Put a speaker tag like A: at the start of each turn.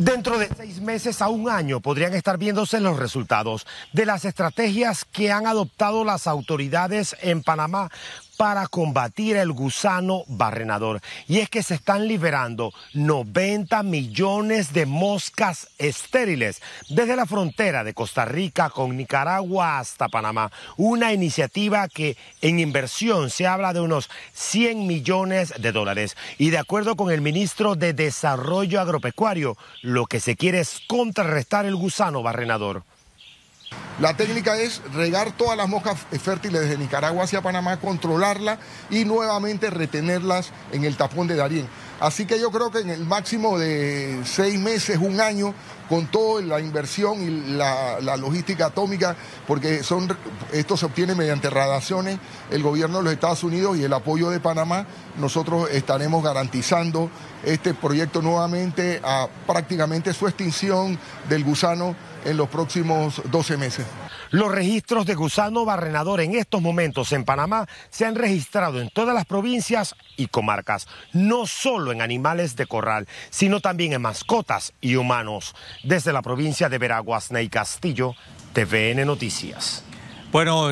A: Dentro de seis meses a un año podrían estar viéndose los resultados de las estrategias que han adoptado las autoridades en Panamá para combatir el gusano barrenador. Y es que se están liberando 90 millones de moscas estériles desde la frontera de Costa Rica con Nicaragua hasta Panamá. Una iniciativa que en inversión se habla de unos 100 millones de dólares. Y de acuerdo con el ministro de Desarrollo Agropecuario, lo que se quiere es contrarrestar el gusano barrenador.
B: La técnica es regar todas las moscas fértiles desde Nicaragua hacia Panamá, controlarlas y nuevamente retenerlas en el tapón de Darién. Así que yo creo que en el máximo de seis meses, un año, con toda la inversión y la, logística atómica, porque son, esto se obtiene mediante radiaciones, el gobierno de los Estados Unidos y el apoyo de Panamá, nosotros estaremos garantizando este proyecto nuevamente a prácticamente su extinción del gusano en los próximos 12 meses.
A: Los registros de gusano barrenador en estos momentos en Panamá se han registrado en todas las provincias y comarcas, no solo en animales de corral, sino también en mascotas y humanos. Desde la provincia de Veraguas, Ney Castillo, TVN Noticias.
C: Bueno.